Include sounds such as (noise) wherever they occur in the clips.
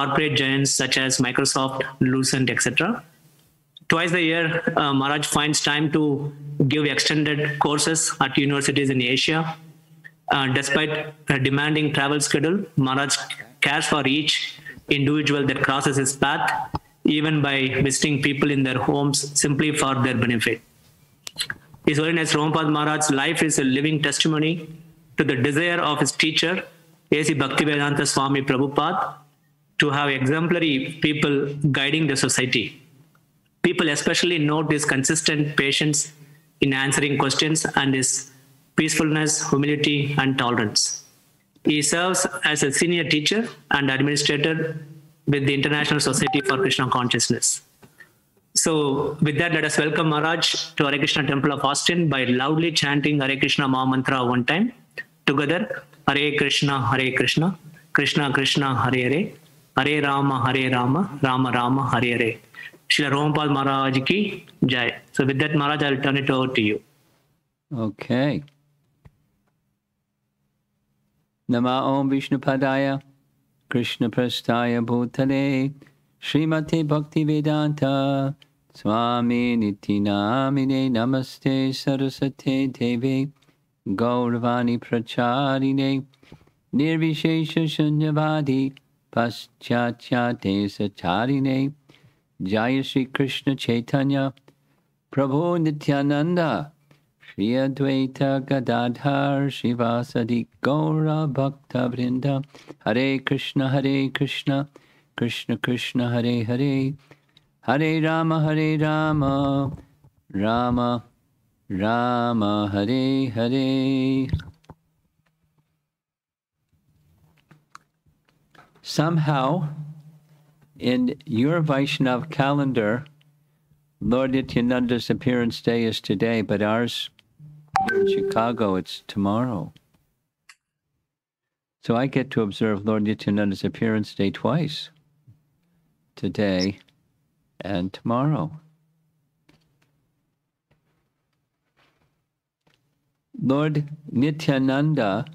corporate giants such as Microsoft, Lucent, etc. Twice a year, uh, Maharaj finds time to give extended courses at universities in Asia. Uh, despite a demanding travel schedule, Maharaj cares for each individual that crosses his path, even by visiting people in their homes simply for their benefit. His Holiness Romapad Maharaj's life is a living testimony to the desire of his teacher, A.C. Bhaktivedanta Swami Prabhupada, to have exemplary people guiding the society. People especially note his consistent patience in answering questions and his peacefulness, humility, and tolerance. He serves as a senior teacher and administrator with the International Society for Krishna Consciousness. So, with that, let us welcome Maharaj to Hare Krishna Temple of Austin by loudly chanting Hare Krishna Maha Mantra one time. Together, Hare Krishna, Hare Krishna, Krishna Krishna, Hare Hare, Hare Rama, Hare Rama, Rama Rama, Hare Hare. Srila Romapad Maharaj ki Jai. So, with that, Maharaj, I'll turn it over to you. Okay. Nama Om Vishnupadaya, Krishna Prastaya Bhutale, Srimati Bhakti Vedanta, Swami Nitinamine Namaste Sarasvate Devi, Gauravani Paschachate Sacharine, Jaya Shri Krishna Chaitanya, Prabhu Nityananda, Shri Advaita Gadadhar Shivasadi Gaura Bhakta Vrinda Hare Krishna Hare Krishna Krishna Krishna Hare Hare Hare Rama Hare Rama Rama Rama Hare Hare Somehow in your Vaishnav calendar Lord Nityananda's appearance day is today, but ours in Chicago, it's tomorrow. So I get to observe Lord Nityananda's appearance day twice today and tomorrow. Lord Nityananda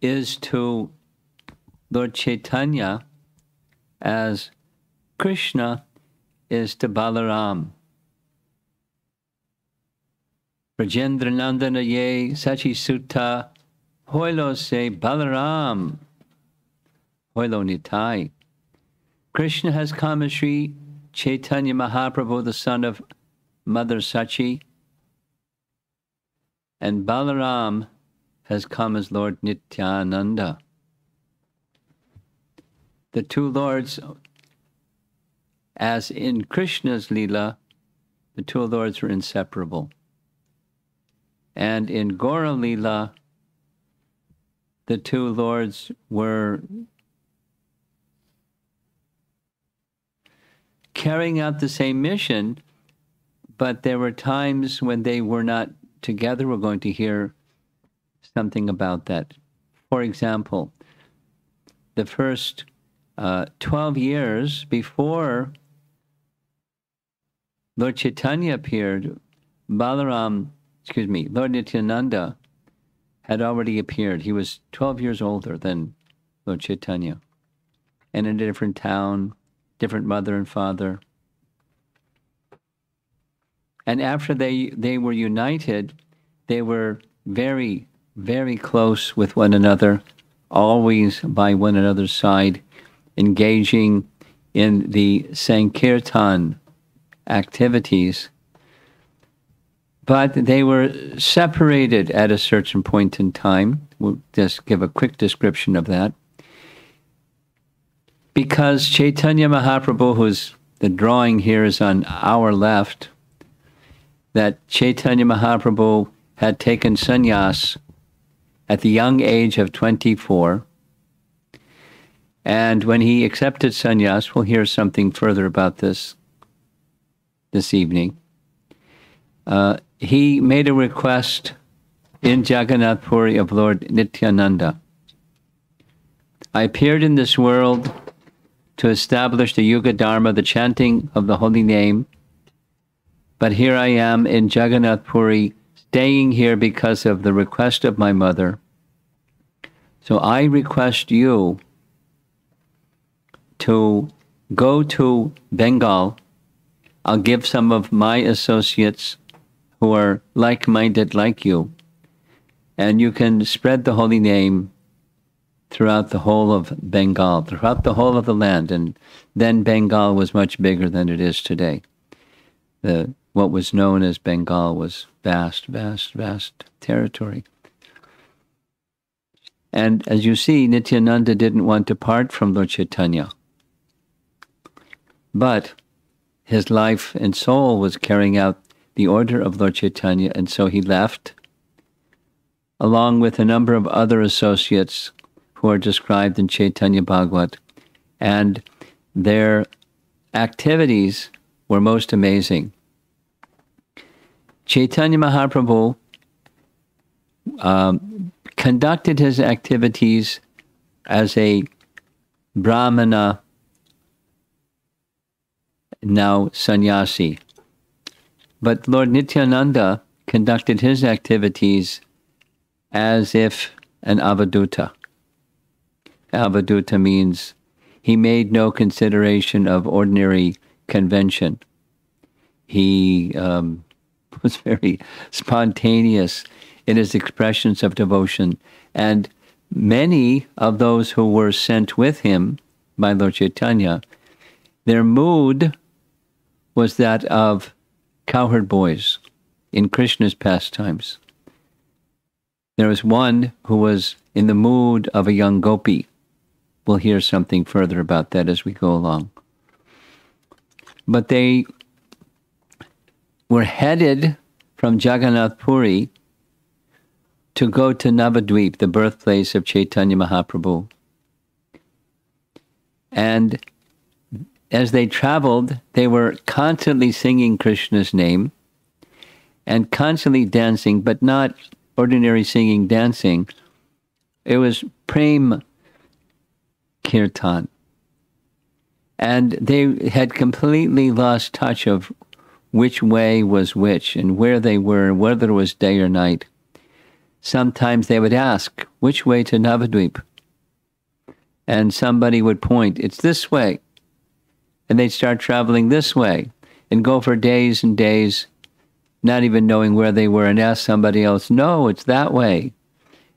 is to Lord Chaitanya as Krishna is to Balaram. Vrajendra Nandana ye Sachi Sutta Hoilo se Balaram Hoilo Nitai. Krishna has come as Sri Chaitanya Mahaprabhu, the son of Mother Sachi, and Balaram has come as Lord Nityananda. The two lords as in Krishna's Leela, the two lords were inseparable. And in Gaura Leela, the two lords were carrying out the same mission, but there were times when they were not together. We're going to hear something about that. For example, the first uh, 12 years before Lord Chaitanya appeared, Balaram, excuse me, Lord Nityananda had already appeared. He was 12 years older than Lord Chaitanya and in a different town, different mother and father. And after they, they were united, they were very, very close with one another, always by one another's side, engaging in the Sankirtan activities, but they were separated at a certain point in time. We'll just give a quick description of that. Because Chaitanya Mahaprabhu, who's the drawing here is on our left, that Chaitanya Mahaprabhu had taken sannyas at the young age of 24. And when he accepted sannyas, we'll hear something further about this this evening. Uh, he made a request in Jagannath Puri of Lord Nityananda. I appeared in this world to establish the Yuga Dharma, the chanting of the holy name, but here I am in Jagannath Puri, staying here because of the request of my mother. So I request you to go to Bengal. I'll give some of my associates who are like minded like you, and you can spread the holy name throughout the whole of Bengal, throughout the whole of the land. And then Bengal was much bigger than it is today. The, what was known as Bengal was vast, vast, vast territory. And as you see, Nityananda didn't want to part from Lord Chaitanya. But his life and soul was carrying out the order of Lord Chaitanya, and so he left, along with a number of other associates who are described in Chaitanya Bhagavat. And their activities were most amazing. Chaitanya Mahaprabhu um, conducted his activities as a Brahmana, now sannyasi. But Lord Nityananda conducted his activities as if an avaduta. Avaduta means he made no consideration of ordinary convention. He um, (laughs) was very spontaneous in his expressions of devotion, and many of those who were sent with him by Lord Chaitanya, their mood was that of cowherd boys in Krishna's pastimes. There was one who was in the mood of a young gopi We'll hear something further about that as we go along. But they were headed from Jagannath Puri to go to Navadvip, the birthplace of Chaitanya Mahaprabhu. And as they traveled, they were constantly singing Krishna's name and constantly dancing, but not ordinary singing, dancing. It was prem kirtan. And they had completely lost touch of which way was which and where they were, whether it was day or night. Sometimes they would ask, which way to Navadvip? And somebody would point, it's this way. And they'd start traveling this way and go for days and days, not even knowing where they were, and ask somebody else, no, it's that way.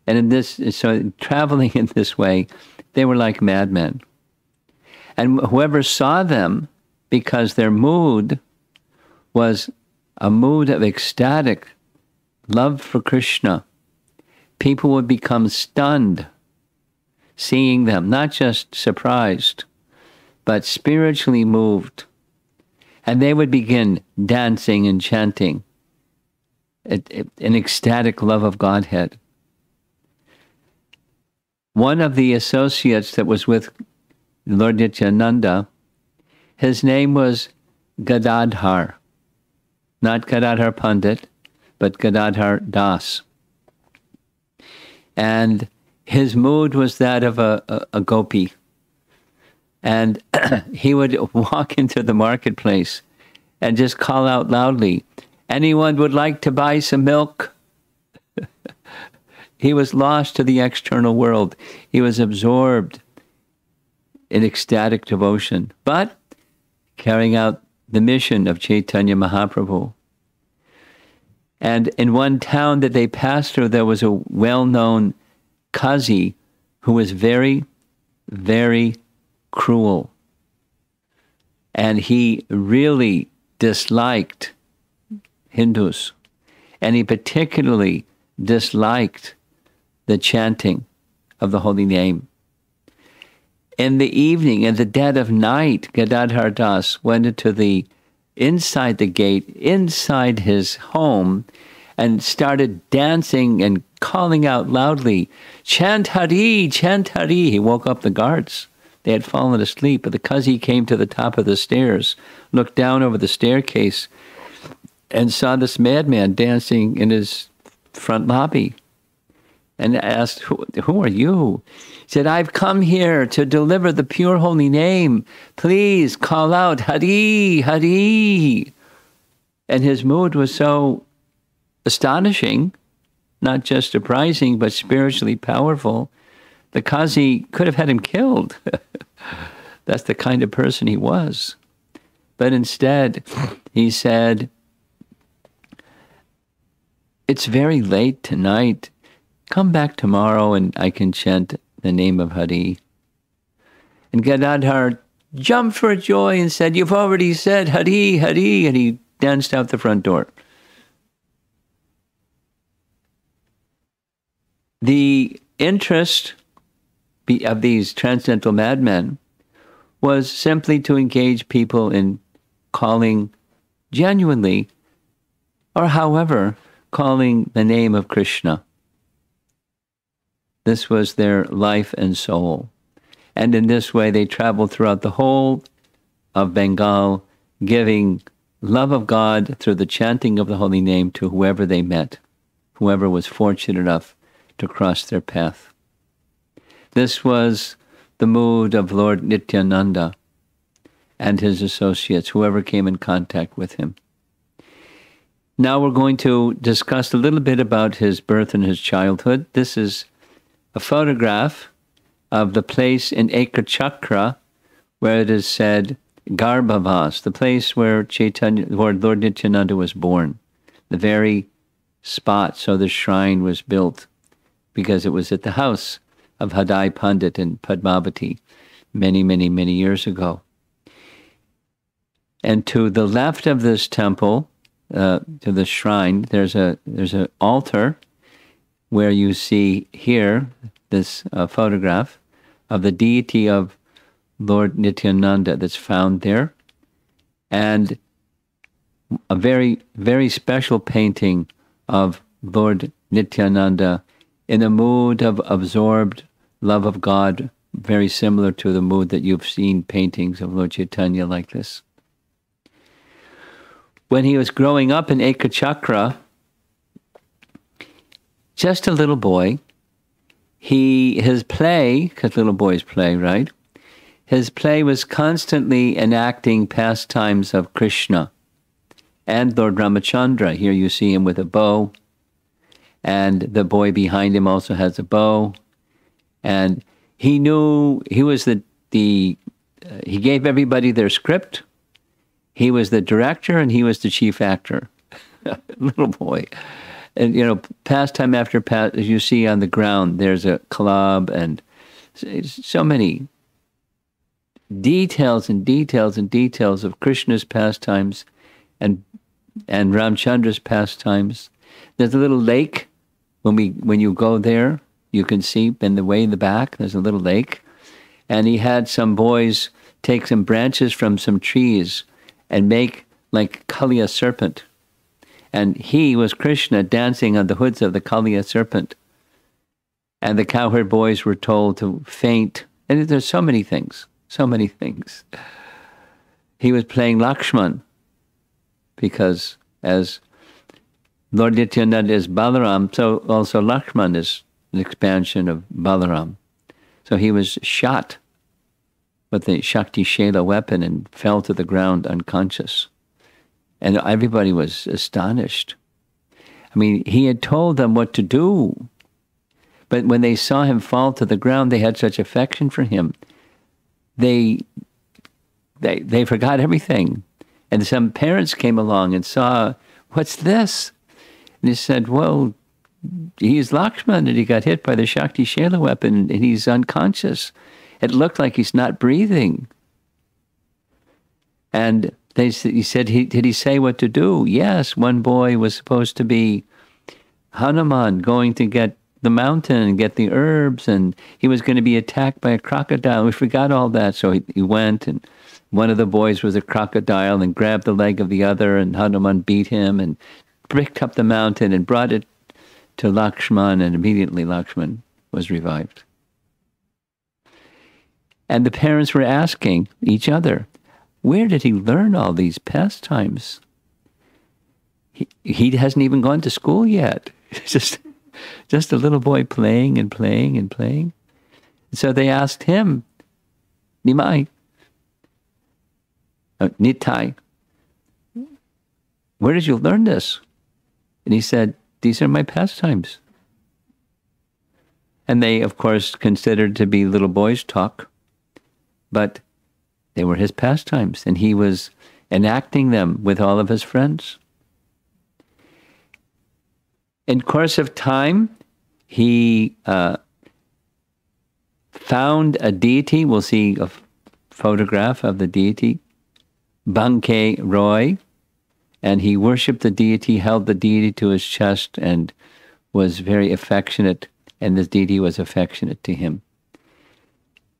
And in this, so traveling (laughs) in this way they were like madmen. And whoever saw them, because their mood was a mood of ecstatic love for Krishna, people would become stunned seeing them, not just surprised, but spiritually moved. And they would begin dancing and chanting an ecstatic love of Godhead one of the associates that was with Lord Nityananda, his name was Gadadhar. Not Gadadhar Pandit, but Gadadhar Das. And his mood was that of a, a, a gopi. And (clears throat) he would walk into the marketplace and just call out loudly, Anyone would like to buy some milk? (laughs) He was lost to the external world. He was absorbed in ecstatic devotion, but carrying out the mission of Chaitanya Mahaprabhu. And in one town that they passed through, there was a well known Kazi who was very, very cruel. And he really disliked Hindus. And he particularly disliked the chanting of the holy name. In the evening, in the dead of night, Gadadhar Das went into the inside the gate, inside his home, and started dancing and calling out loudly, Chant Hari, chant Hari. He woke up the guards. They had fallen asleep, but the Kazi came to the top of the stairs, looked down over the staircase, and saw this madman dancing in his front lobby and asked, who, who, are you? He said, I've come here to deliver the pure holy name. Please call out, Hari, Hari. And his mood was so astonishing, not just surprising, but spiritually powerful. The Kazi could have had him killed. (laughs) That's the kind of person he was. But instead, he said, It's very late tonight. Come back tomorrow and I can chant the name of Hari. And Gadadhar jumped for joy and said, You've already said Hari, Hari. And he danced out the front door. The interest of these transcendental madmen was simply to engage people in calling genuinely, or however, calling the name of Krishna. This was their life and soul. And in this way, they traveled throughout the whole of Bengal, giving love of God through the chanting of the holy name to whoever they met, whoever was fortunate enough to cross their path. This was the mood of Lord Nityananda and his associates, whoever came in contact with him. Now we're going to discuss a little bit about his birth and his childhood. This is a photograph of the place in Ekachakra where it is said Garbhavas, the place where Chaitanya, Lord, Lord Nityananda was born, the very spot so the shrine was built because it was at the house of Hadai Pandit and Padmavati many, many, many years ago. And to the left of this temple, uh, to the shrine, there's a there's an altar where you see here this uh, photograph of the deity of Lord Nityananda that's found there, and a very very special painting of Lord Nityananda in a mood of absorbed love of God, very similar to the mood that you've seen paintings of Lord Chaitanya like this. When he was growing up in Ekachakra, just a little boy, he his play, because little boys play, right? His play was constantly enacting pastimes of Krishna and Lord Ramachandra. Here you see him with a bow and the boy behind him also has a bow. And he knew he was the the uh, he gave everybody their script. He was the director and he was the chief actor. (laughs) Little boy. And you know, pastime after past, as you see on the ground, there's a club and so many details and details and details of Krishna's pastimes and and Ramchandra's pastimes. There's a little lake when we when you go there, you can see in the way in the back there's a little lake, and he had some boys take some branches from some trees and make like Kaliya serpent, and he was Krishna dancing on the hoods of the Kaliya serpent, and the cowherd boys were told to faint, and there's so many things, so many things. He was playing Lakshman because as Lord Nityananda is Balaram, so also Lakshman is an expansion of Balaram. So he was shot with the Shakti Shela weapon and fell to the ground unconscious. And everybody was astonished. I mean, he had told them what to do. But when they saw him fall to the ground, they had such affection for him. They, they, they forgot everything. And some parents came along and saw, what's this? And he said, Well, he's Lakshman and he got hit by the Shakti Shela weapon and he's unconscious. It looked like he's not breathing. And they, he said, he, Did he say what to do? Yes, one boy was supposed to be Hanuman going to get the mountain and get the herbs, and he was going to be attacked by a crocodile. We forgot all that, so he, he went, and one of the boys was a crocodile and grabbed the leg of the other, and Hanuman beat him and bricked up the mountain and brought it to Lakshman, and immediately Lakshman was revived. And the parents were asking each other, where did he learn all these pastimes? He, he hasn't even gone to school yet. (laughs) just, just a little boy playing and playing and playing. So they asked him, Nimai, uh, Nitai, where did you learn this? And he said, These are my pastimes. And they, of course, considered to be little boys' talk. But They were his pastimes, and he was enacting them with all of his friends. In course of time, he uh, found a deity. We'll see a photograph of the deity, Banke Roy, and he worshipped the deity, held the deity to his chest, and was very affectionate, and the deity was affectionate to him.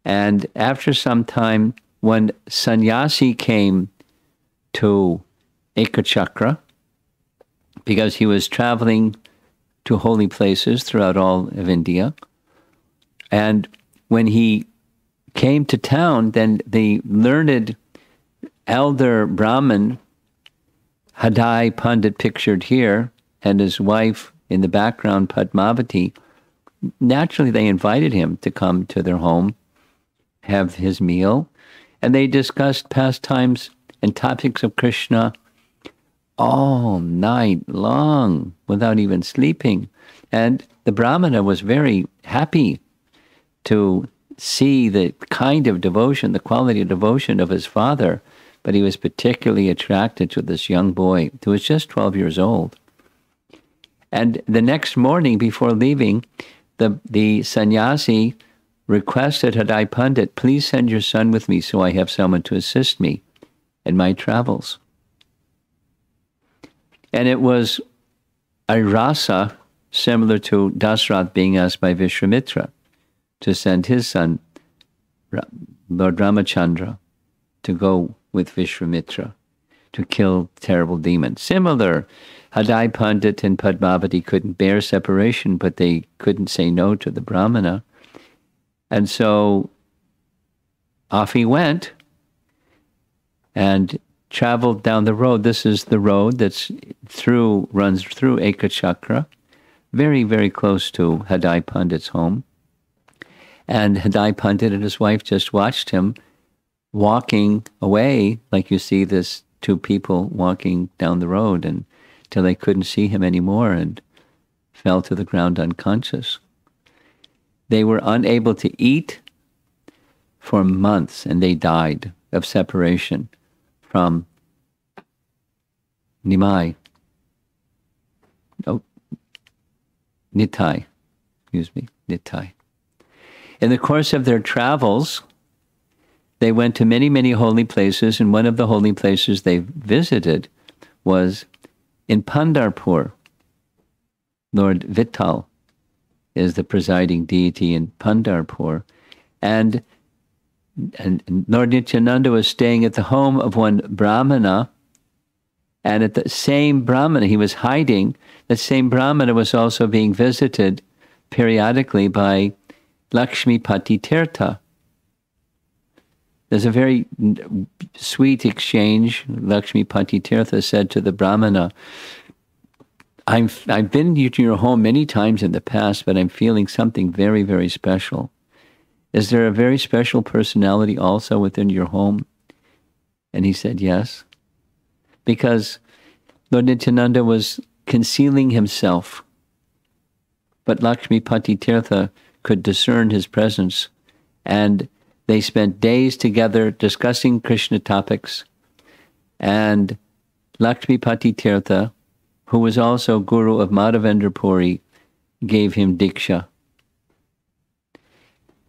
And after some time, when sannyasi came to Ekachakra, because he was traveling to holy places throughout all of India, and when he came to town, then the learned elder Brahmin, Hadai Pandit pictured here, and his wife in the background, Padmavati, naturally they invited him to come to their home, have his meal, and they discussed pastimes and topics of Krishna all night long without even sleeping. And the Brahmana was very happy to see the kind of devotion, the quality of devotion of his father, but he was particularly attracted to this young boy who was just 12 years old. And the next morning before leaving, the, the sannyasi requested Hadai Pandit, please send your son with me so I have someone to assist me in my travels. And it was a rasa similar to Dasrath being asked by Vishwamitra to send his son, Lord Ramachandra, to go with Vishwamitra to kill terrible demons. Similar, Hadai Pandit and Padmavati couldn't bear separation, but they couldn't say no to the Brahmana. And so off he went and traveled down the road. This is the road that's through, runs through Ekachakra, very, very close to Hadai Pandit's home. And Hadai Pandit and his wife just watched him walking away, like you see this two people walking down the road, and till they couldn't see him anymore and fell to the ground unconscious. They were unable to eat for months, and they died of separation from Nimai. Oh, Nitai, excuse me, Nitai. In the course of their travels, they went to many, many holy places, and one of the holy places they visited was in Pandharpur. Lord Vittal is the presiding deity in Pandharpur. and, and Lord Nityananda was staying at the home of one Brahmana, and at the same Brahmana, he was hiding, the same Brahmana was also being visited periodically by Lakshmi Pati Tirtha. There's a very sweet exchange. Lakshmi Pati Tirtha said to the Brahmana, I'm, I've been to your home many times in the past, but I'm feeling something very, very special. Is there a very special personality also within your home? And he said, Yes. Because Lord Nityananda was concealing himself. But Lakshmi Pati Tirtha could discern his presence. And they spent days together discussing Krishna topics. And Lakshmipati Tirtha, who was also guru of Madhavendra Puri, gave him Diksha.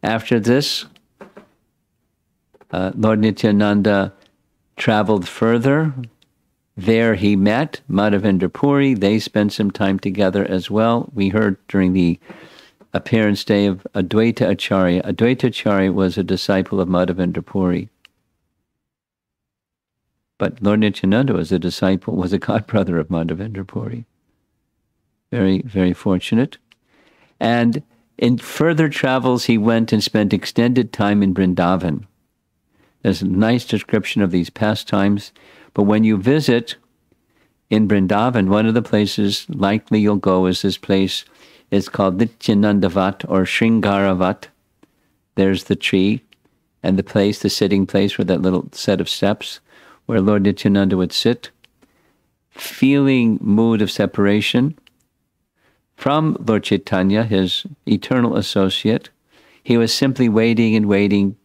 After this, uh, Lord Nityananda traveled further. There he met Madhavendra Puri. They spent some time together as well. We heard during the appearance day of Advaita Acharya. Advaita Acharya was a disciple of Madhavendra Puri. But Lord Nityananda was a disciple, was a godbrother of Madhavendra Puri. Very, very fortunate. And in further travels, he went and spent extended time in Vrindavan. There's a nice description of these pastimes. But when you visit in Vrindavan, one of the places likely you'll go is this place is called Nityanandavat or Shringaravat. There's the tree and the place, the sitting place for that little set of steps where Lord Nityananda would sit, feeling mood of separation from Lord Chaitanya, his eternal associate. He was simply waiting and waiting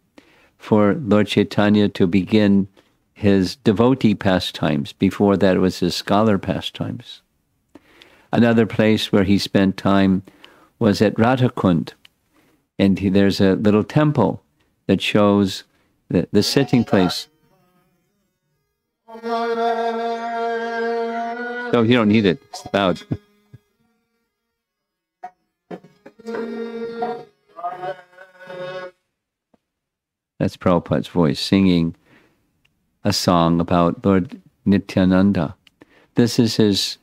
for Lord Chaitanya to begin his devotee pastimes. Before that, it was his scholar pastimes. Another place where he spent time was at Radhakund. And he, there's a little temple that shows the, the sitting place. So you don't need it. It's loud. (laughs) That's Prabhupada's voice singing a song about Lord Nityananda. This is his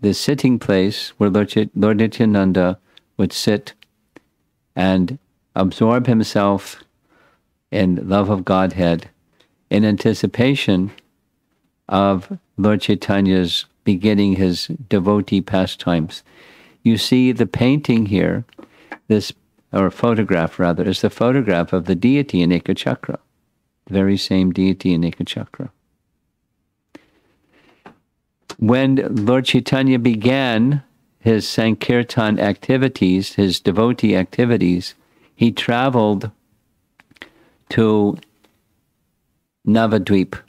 the, sitting place where Lord, Lord Nityananda would sit and absorb himself in love of Godhead in anticipation of Lord Chaitanya's beginning his devotee pastimes. You see the painting here, this or photograph rather, is the photograph of the deity in Ekachakra, the very same deity in Ekachakra. When Lord Chaitanya began his Sankirtan activities, his devotee activities, he traveled to Navadvip.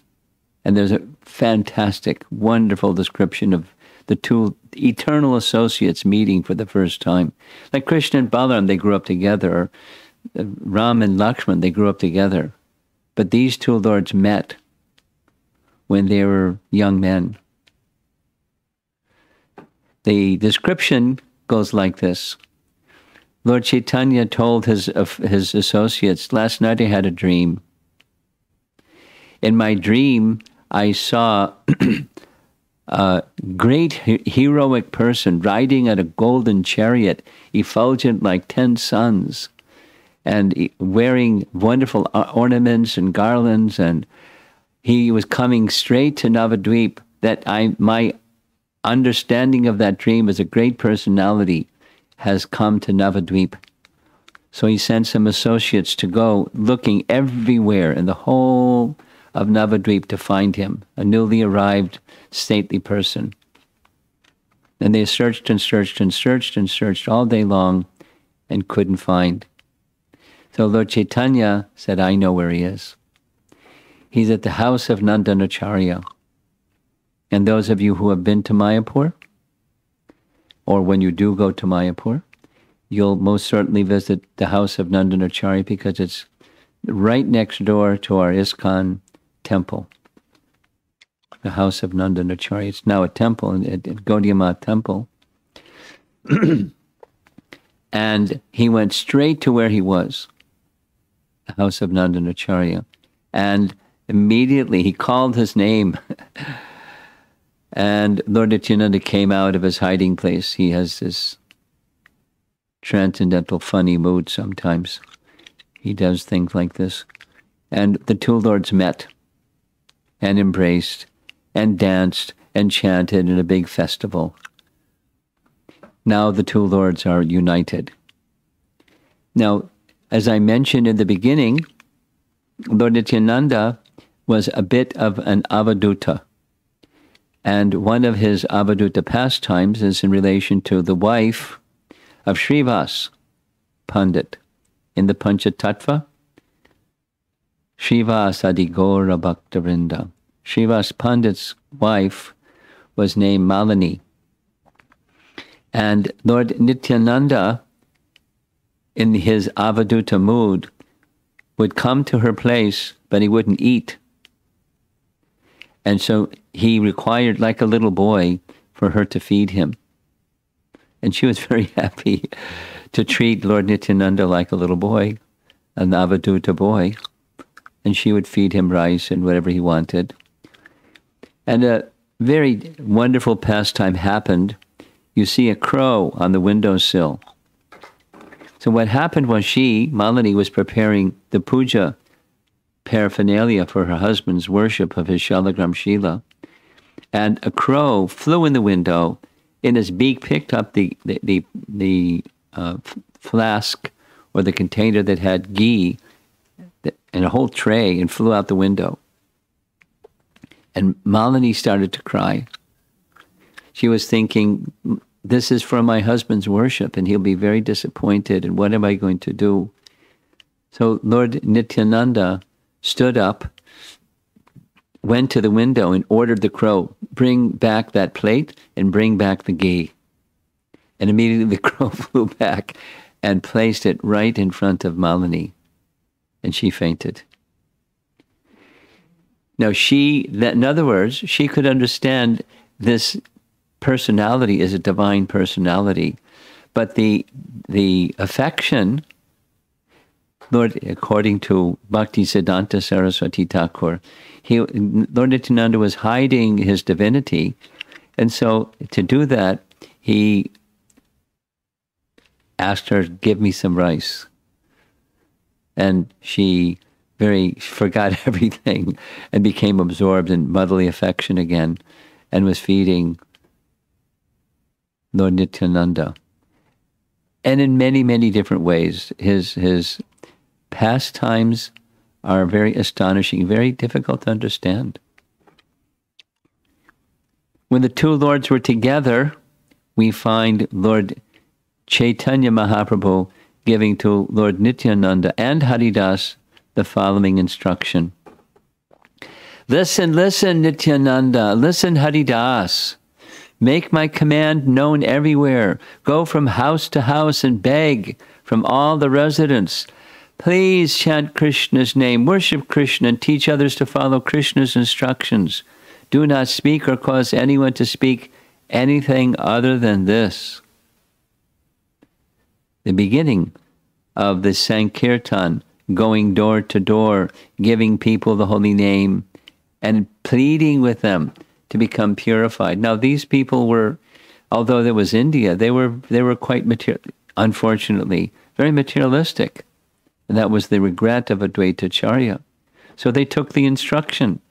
And there's a fantastic, wonderful description of the two eternal associates meeting for the first time. Like Krishna and Balaram, they grew up together. Uh, Ram and Lakshman, they grew up together. But these two lords met when they were young men. The description goes like this. Lord Chaitanya told his, uh, his associates, Last night I had a dream. In my dream, I saw (clears throat) a great heroic person riding at a golden chariot, effulgent like ten suns, and wearing wonderful ornaments and garlands. And he was coming straight to Navadvip. That I, my understanding of that dream as a great personality has come to Navadvip. So he sent some associates to go looking everywhere in the whole of Navadvip to find him, a newly arrived stately person. And they searched and searched and searched and searched all day long and couldn't find. So Lord Chaitanya said, I know where he is. He's at the house of Nandanacharya. And those of you who have been to Mayapur, or when you do go to Mayapur, you'll most certainly visit the house of Nandanachari because it's right next door to our ISKCON temple, the house of Nandanachari. It's now a temple, at, Gaudiya temple. (clears throat) and he went straight to where he was, the house of Nandanacharya. And immediately he called his name. (laughs) and Lord Nityananda came out of his hiding place. He has this transcendental funny mood sometimes. He does things like this. And the two lords met and embraced and danced and chanted in a big festival. Now the two lords are united. Now, as I mentioned in the beginning, Lord Nityananda was a bit of an avaduta. And one of his avaduta pastimes is in relation to the wife of Srivas Pandit in the Panchatattva. Srivas Adigora Bhaktavrinda. Srivas Pandit's wife was named Malini. And Lord Nityananda, in his avaduta mood, would come to her place, but he wouldn't eat. And so he required, like a little boy, for her to feed him. And she was (laughs) very happy to treat Lord Nityananda like a little boy, an avaduta boy and she would feed him rice and whatever he wanted. And a very wonderful pastime happened. You see a crow on the windowsill. So what happened was she, Malini, was preparing the puja paraphernalia for her husband's worship of his Shalagram Shila. And a crow flew in the window, in his beak picked up the, the, the, the uh, flask or the container that had ghee and a whole tray and flew out the window. And Malini started to cry. She was thinking, this is for my husband's worship, and he'll be very disappointed, and what am I going to do? So Lord Nityananda stood up, went to the window, and ordered the crow, bring back that plate and bring back the ghee. And immediately the (laughs) crow flew back and placed it right in front of Malini. And she fainted. Now, she, that, in other words, she could understand this personality is a divine personality, but the, the affection, Lord, according to Bhakti Siddhanta Saraswati Thakur, he, Lord Nityananda was hiding his divinity. And so to do that, he asked her, Give me some rice. And she very forgot (laughs) everything and became absorbed in motherly affection again and was feeding Lord Nityananda. And in many, many different ways. His his pastimes are very astonishing, very difficult to understand. When the two lords were together, we find Lord Chaitanya Mahaprabhu giving to Lord Nityananda and Haridas the following instruction. Listen, listen, Nityananda, listen, Haridas. Make my command known everywhere. Go from house to house and beg from all the residents. Please chant Krishna's name, worship Krishna, and teach others to follow Krishna's instructions. Do not speak or cause anyone to speak anything other than this the beginning of the Sankirtan, going door to door, giving people the holy name, and pleading with them to become purified. Now, these people were, although there was India, they were they were quite material, unfortunately, very materialistic, that was the regret of Advaita Acharya. So they took the instruction,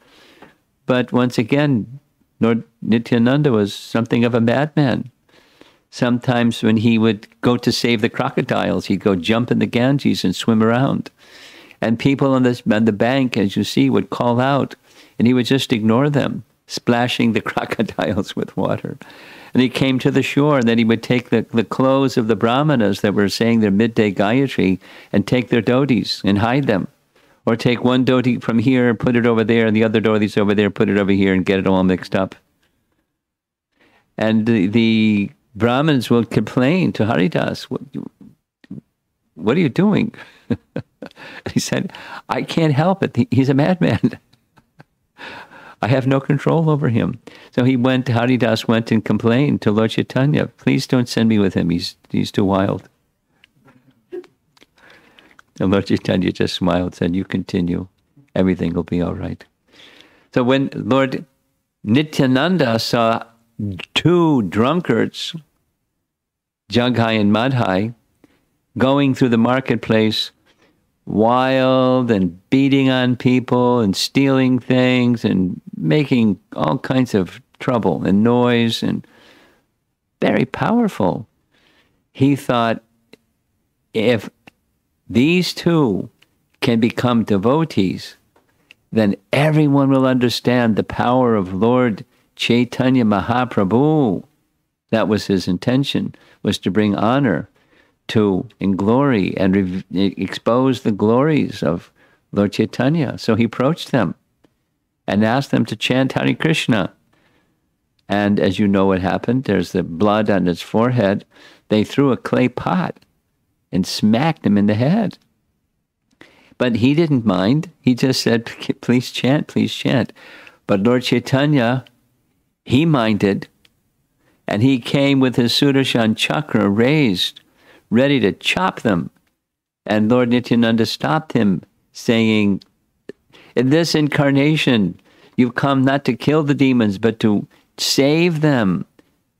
but once again, Lord Nityananda was something of a madman sometimes when he would go to save the crocodiles, he'd go jump in the Ganges and swim around. And people on, this, on the bank, as you see, would call out, and he would just ignore them, splashing the (laughs) crocodiles with water. And he came to the shore, and then he would take the, the clothes of the brahmanas that were saying their midday Gayatri and take their dhotis and hide them. Or take one dhoti from here put it over there, and the other dhotis over there, put it over here, and get it all mixed up. And the, the Brahmins will complain to Haridas, what, what are you doing? (laughs) he said, I can't help it. He's a madman. (laughs) I have no control over him. So he went, Haridas went and complained to Lord Chaitanya, please don't send me with him. He's, he's too wild. And Lord Chaitanya just smiled, said, you continue. Everything will be all right. So when Lord Nityananda saw two drunkards Jagai and Madhai, going through the marketplace wild and beating on people and stealing things and making all kinds of trouble and noise and very powerful. He thought if these two can become devotees, then everyone will understand the power of Lord Chaitanya Mahaprabhu. That was his intention was to bring honor to in glory and re- expose the glories of Lord Chaitanya. So he approached them and asked them to chant Hare Krishna. And as you know what happened, there's the blood on his forehead. They threw a clay pot and smacked him in the head. But he didn't mind. He just said, please chant, please chant. But Lord Chaitanya, he minded and he came with his Sudarshan chakra raised, ready to chop them. And Lord Nityananda stopped him, saying, In this incarnation, you've come not to kill the demons, but to save them.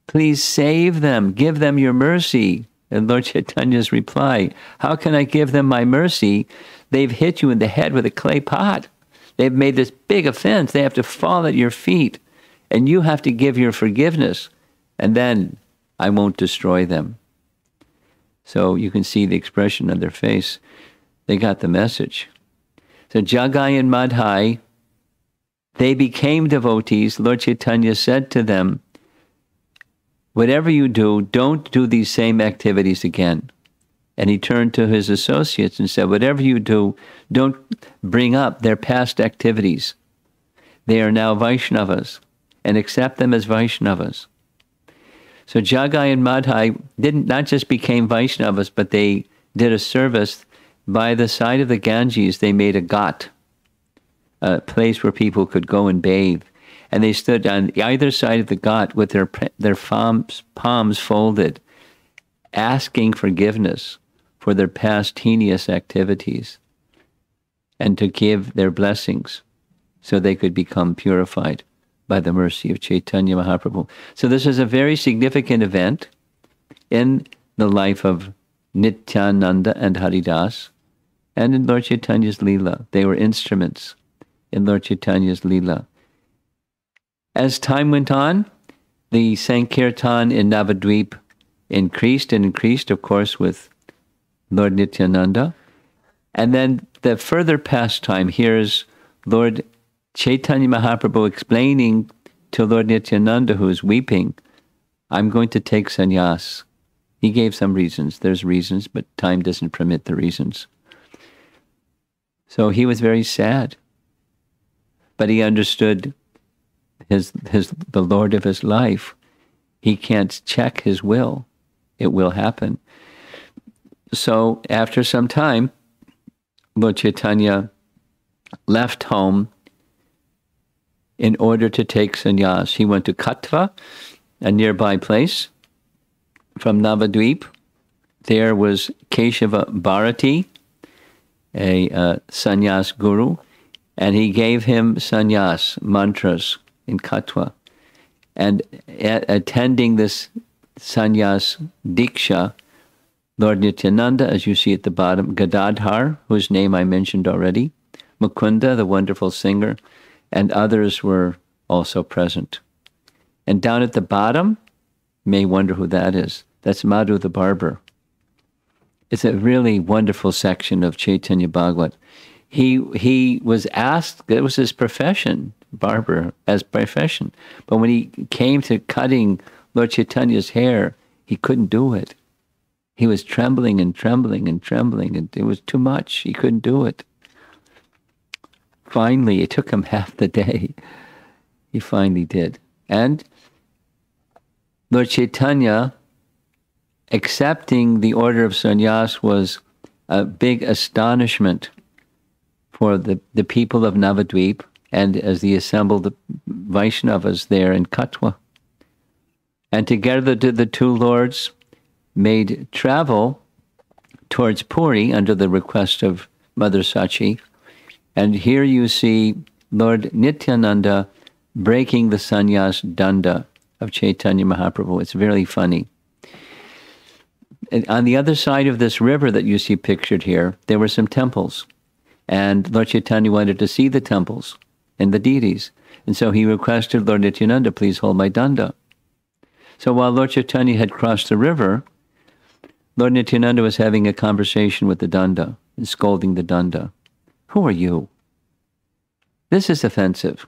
Please save them. Give them your mercy. And Lord (laughs) Chaitanya's reply, How can I give them my mercy? They've hit you in the head with a clay pot. They've made this big offense. They have to fall at your feet. And you have to give your forgiveness and then I won't destroy them. So you can see the expression on their face. They got the message. So Jagai and Madhai, they became devotees. Lord Chaitanya said to them, Whatever you do, don't do these same activities again. And he turned to his associates and said, Whatever you do, don't bring up their past activities. They are now Vaishnavas, and accept them as Vaishnavas. So Jagai and Madhai didn't not just became Vaishnavas, but they did a service by the side of the Ganges. They made a ghat, a place where people could go and bathe, and they stood on either side of the ghat with their their palms, palms folded, asking forgiveness for their past heinous activities, and to give their blessings, so they could become purified by the mercy of Chaitanya Mahaprabhu. So this is a very significant event in the life of Nityananda and Haridas, and in Lord Chaitanya's Leela. They were instruments in Lord Chaitanya's Leela. As time went on, the Sankirtan in Navadvip increased and increased, of course, with Lord Nityananda. And then the further pastime, here's Lord Chaitanya Mahaprabhu explaining to Lord Nityananda, who is weeping, I'm going to take sannyas. He gave some reasons. There's reasons, but time doesn't permit the reasons. So he was very sad. But he understood his, his, the Lord of his life. He can't check his will. It will happen. So after some time, Lord Chaitanya left home in order to take sannyas. He went to Katva, a nearby place, from Navadvip. There was Keshava Bharati, a uh, sannyas guru, and he gave him sannyas mantras in Katwa. And attending this sannyas diksha, Lord Nityananda, as you see at the bottom, Gadadhar, whose name I mentioned already, Mukunda, the wonderful singer, and others were also present. And down at the bottom, may wonder who that is. That's Madhu the barber. It's a really wonderful section of Chaitanya Bhagavat. He he was asked, it was his profession, barber as profession. But when he came to cutting Lord Chaitanya's hair, he couldn't do it. He was trembling and trembling and trembling, and it was too much. He couldn't do it. Finally, it took him (laughs) half the day. He finally did. And Lord Chaitanya accepting the order of sannyas was a big astonishment for the, the people of Navadvip and as the assembled the Vaishnavas there in Katwa. And together the, the two lords made travel towards Puri under the request of Mother Sachi and here you see Lord Nityananda breaking the sannyas danda of Chaitanya Mahaprabhu. It's very funny. And on the other side of this river that you see pictured here, there were some temples. And Lord Chaitanya wanted to see the temples and the deities. And so he requested Lord Nityananda, please hold my danda. So while Lord Chaitanya had crossed the river, Lord Nityananda was having a conversation with the danda and scolding the danda. Who are you? This is offensive.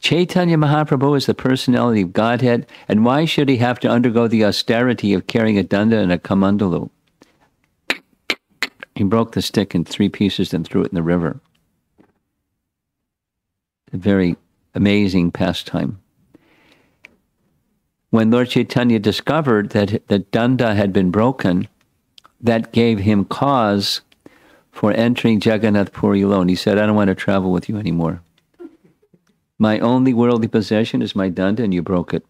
Chaitanya Mahaprabhu is the personality of Godhead, and why should he have to undergo the austerity of carrying a danda and a kamandalu? He broke the stick in three pieces and threw it in the river. A very amazing pastime. When Lord Chaitanya discovered that the danda had been broken, that gave him cause for entering Jagannath Puri alone. He said, I don't want to travel with you anymore. My only worldly possession is my danda, and you broke it.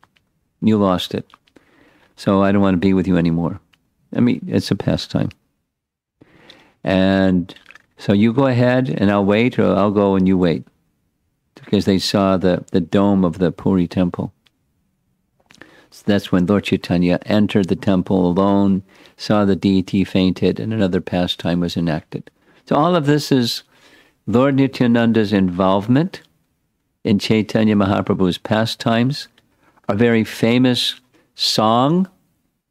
You lost it. So I don't want to be with you anymore. I mean, it's a pastime. And so you go ahead, and I'll wait, or I'll go and you wait. Because they saw the, the dome of the Puri temple. So that's when Lord Chaitanya entered the temple alone, saw the deity fainted, and another pastime was enacted. So all of this is Lord Nityananda's involvement in Chaitanya Mahaprabhu's pastimes. A very famous song.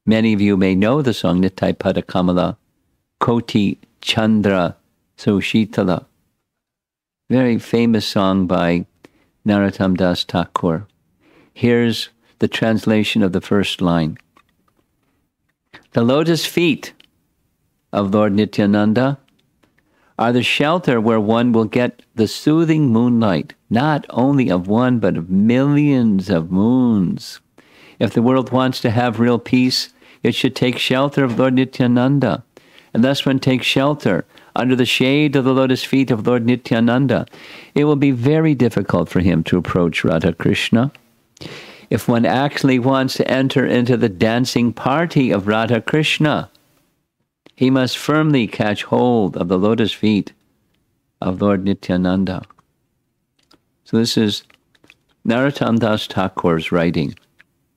Many of you may know the song Nitai Pada Kamala, Koti Chandra Sushitala. Very famous song by Narottam Das Thakur. Here's the translation of the first line. The lotus feet of Lord Nityananda are the shelter where one will get the soothing moonlight, not only of one, but of millions of moons. If the world wants to have real peace, it should take shelter of Lord Nityananda. And thus, one takes shelter under the shade of the lotus feet of Lord Nityananda. It will be very difficult for him to approach Radha Krishna. If one actually wants to enter into the dancing party of Radha Krishna, he must firmly catch hold of the lotus feet of Lord Nityananda. So this is Narottam Das Thakur's writing.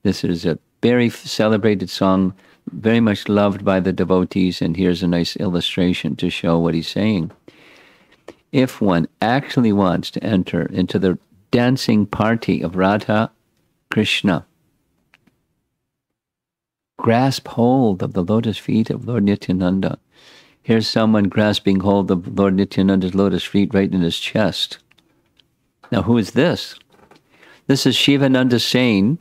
This is a very celebrated song, very much loved by the devotees, and here's a nice illustration to show what he's saying. If one actually wants to enter into the dancing party of Radha Krishna, grasp hold of the lotus feet of Lord Nityananda. Here's someone grasping hold of Lord Nityananda's lotus feet right in his chest. Now, who is this? This is Shivananda Sain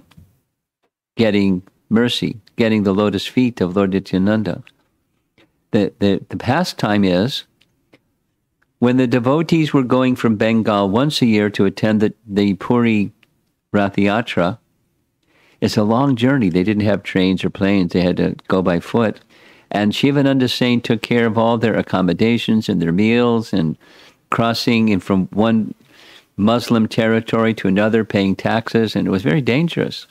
getting mercy, getting the lotus feet of Lord Nityananda. The, the, the pastime is when the devotees were going from Bengal once a year to attend the, the Puri Rath Yatra, it's a long journey. They didn't have trains or planes. They had to go by foot. And Shivananda Sain took care of all their accommodations and their meals and crossing in from one Muslim territory to another, paying taxes, and it was very dangerous.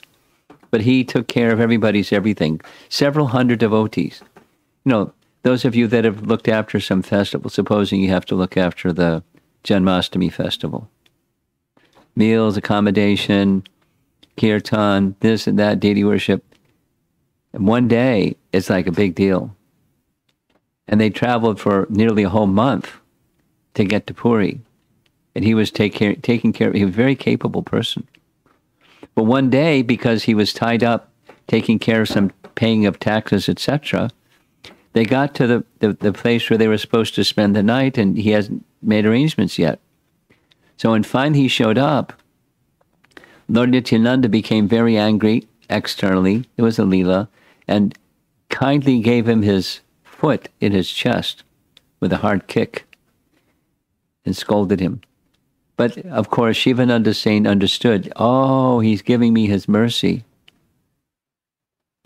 But he took care of everybody's everything. Several hundred devotees. You know, those of you that have looked after some festival, supposing you have to look after the Janmashtami festival. Meals, accommodation, kirtan, this and that, deity worship. And one day it's like a big deal. And they traveled for nearly a whole month to get to Puri. And he was take care, taking care of, he was a very capable person. But one day, because he was tied up taking care of some paying of taxes, etc., they got to the, the, the place where they were supposed to spend the night and he hasn't made arrangements yet. So when finally he showed up, Lord Nityananda became very angry externally. It was a Leela, and kindly gave him his foot in his chest with a hard kick and scolded him. But of course, Shivananda Sain understood, oh, he's giving me his mercy.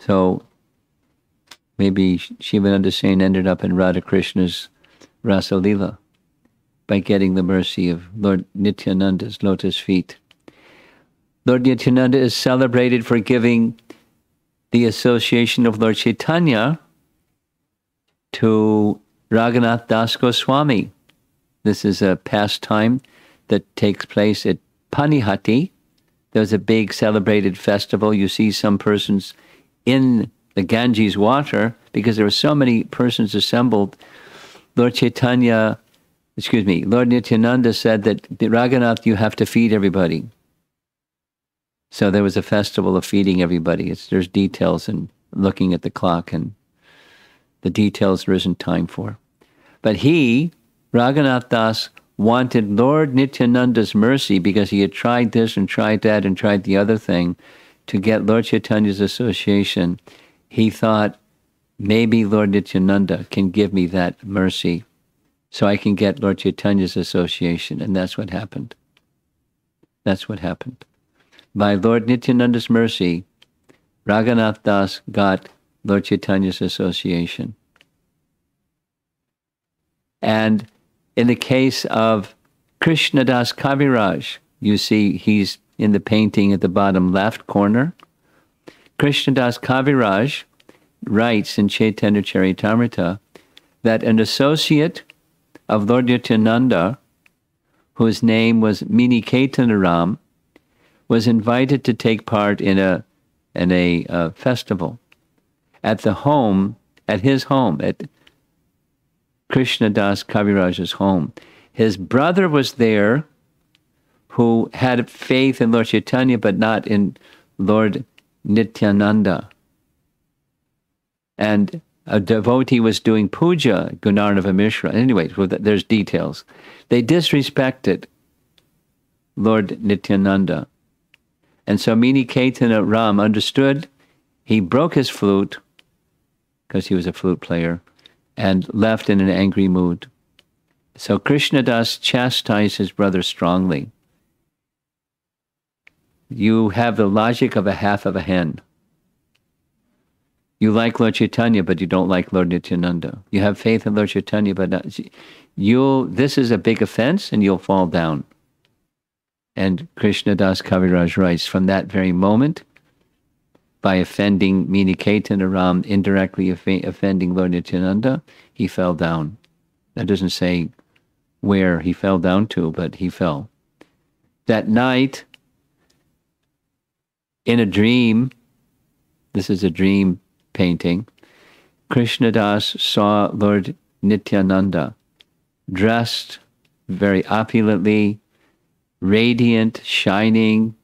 So maybe Shivananda Sain ended up in Radha Krishna's Rasa Leela by getting the mercy of Lord Nityananda's lotus feet. Lord Nityananda is celebrated for giving the association of Lord Chaitanya to Raghunath Das Goswami. This is a pastime that takes place at Panihati. There's a big celebrated festival. You see some persons in the Ganges water because there were so many persons assembled. Lord Chaitanya, excuse me, Lord Nityananda said that Raghunath, you have to feed everybody. So there was a festival of feeding everybody. It's, there's details and looking at the clock, and the details there isn't time for. But he, Raghunath Das, wanted Lord Nityananda's mercy because he had tried this and tried that and tried the other thing to get Lord Chaitanya's association. He thought, maybe Lord Nityananda can give me that mercy so I can get Lord Chaitanya's association. And that's what happened. That's what happened by Lord Nityananda's mercy, Raghunath Das got Lord Chaitanya's association. And in the case of Krishna Das Kaviraj, you see he's in the painting at the bottom left corner. Krishna Das Kaviraj writes in Chaitanya Charitamrita that an associate of Lord Nityananda, whose name was Mini Ram, was invited to take part in a in a uh, festival at the home at his home at Krishna Das Kaviraj's home. His brother was there, who had faith in Lord Chaitanya but not in Lord Nityananda. And a devotee was doing puja, Gunarnava Mishra. Anyway, there's details. They disrespected Lord Nityananda. And so Minaketan Ram understood. He broke his flute because he was a flute player. and left in an angry mood. So Krishna Das chastised his brother strongly. You have the logic of a half of a hen. You like Lord Chaitanya, but you don't like Lord Nityananda. You have faith in Lord Chaitanya, but not, you'll, this is a big offense and you'll fall down. And Krishna Das Kaviraj writes, from that very moment, by offending Minaketan Ram, indirectly offending Lord Nityananda, he fell down. That doesn't say where he fell down to, but he fell. That night, in a dream, this is a dream painting, Krishnadas saw Lord Nityananda dressed very opulently, radiant, shining,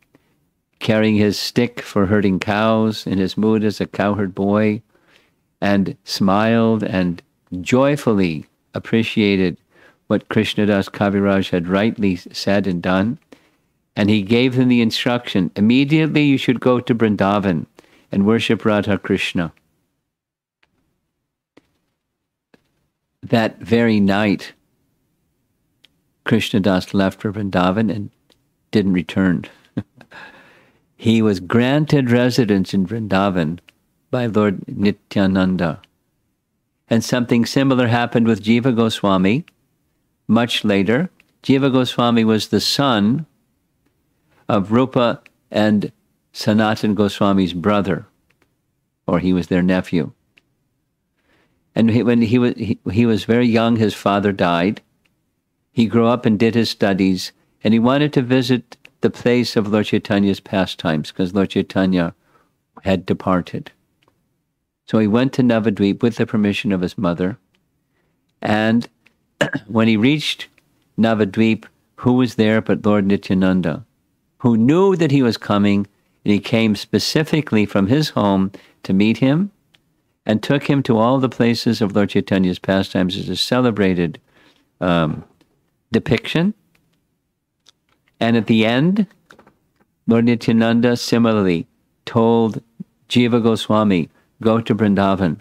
carrying his stick for herding cows in his mood as a cowherd boy, and smiled and joyfully appreciated what Krishnadas Kaviraj had rightly said and done. And he gave him the instruction immediately you should go to Vrindavan and worship Radha Krishna. That very night, Krishnadas left for Vrindavan and didn't return. (laughs) he was granted residence in Vrindavan by Lord Nityananda. And something similar happened with Jiva Goswami much later. Jiva Goswami was the son of Rupa and Sanatan Goswami's brother, or he was their nephew. And he, when he was, he, he was very young, his father died. He grew up and did his studies, and he wanted to visit the place of Lord Chaitanya's pastimes because Lord Chaitanya had departed. So he went to Navadvip with the permission of his mother. And (clears throat) when he reached Navadvip, who was there but Lord Nityananda, who knew that he was coming, and he came specifically from his home to meet him and took him to all the places of Lord Chaitanya's pastimes as a celebrated um, depiction. And at the end, Lord Nityananda similarly told Jiva Goswami, go to Vrindavan.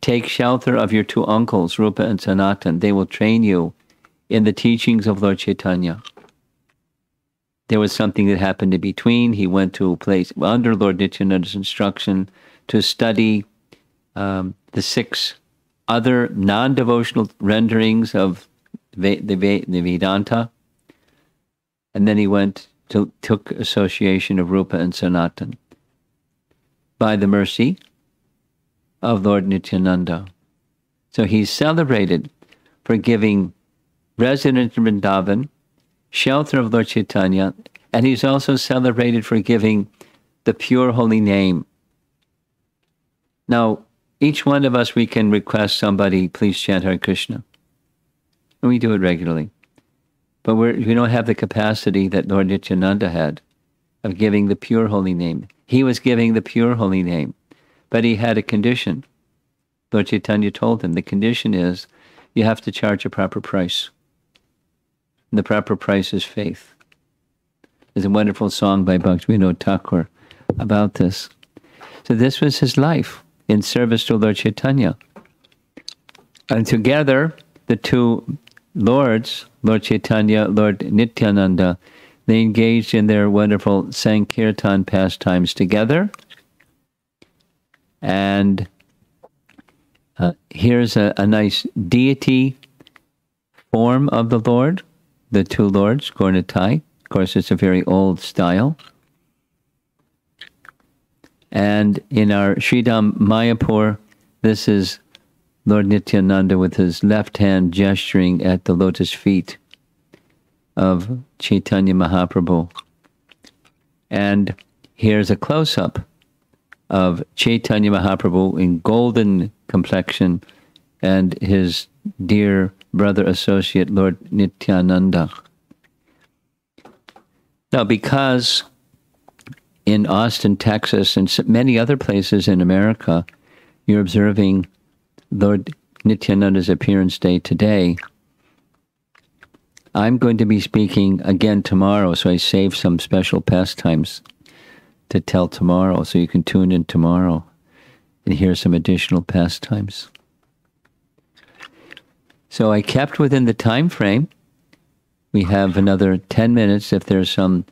Take shelter of your two uncles, Rupa and Sanatan. They will train you in the teachings of Lord Chaitanya. There was something that happened in between. He went to a place under Lord Nityananda's instruction to study um, the six other non-devotional renderings of the, the, the Vedanta and then he went to took association of Rupa and Sanatan by the mercy of Lord Nityananda. So he's celebrated for giving resident in Vrindavan shelter of Lord Chaitanya, and he's also celebrated for giving the pure holy name. Now, each one of us, we can request somebody, please chant Hare Krishna. And we do it regularly. But we're, we don't have the capacity that Lord Nityananda had of giving the pure holy name. He was giving the pure holy name, but he had a condition. Lord Chaitanya told him the condition is you have to charge a proper price. And the proper price is faith. There's a wonderful song by Bhaktivinoda Thakur about this. So this was his life in service to Lord Chaitanya. And together, the two lords, Lord Chaitanya, Lord Nityananda, they engaged in their wonderful Sankirtan pastimes together. And uh, here's a, a, nice deity form of the Lord, the two lords, Gaura-Nitai. Of course, it's a very old style. And in our Sridham Mayapur, this is Lord Nityananda with his left hand gesturing at the lotus feet of Chaitanya Mahaprabhu. And here's a close up of Chaitanya Mahaprabhu in golden complexion and his dear brother associate, Lord Nityananda. Now, because in Austin, Texas, and many other places in America, you're observing Lord Nityananda's appearance day today. I'm going to be speaking again tomorrow, so I saved some special pastimes to tell tomorrow, so you can tune in tomorrow and hear some additional pastimes. So I kept within the time frame. We have another 10 minutes if there's some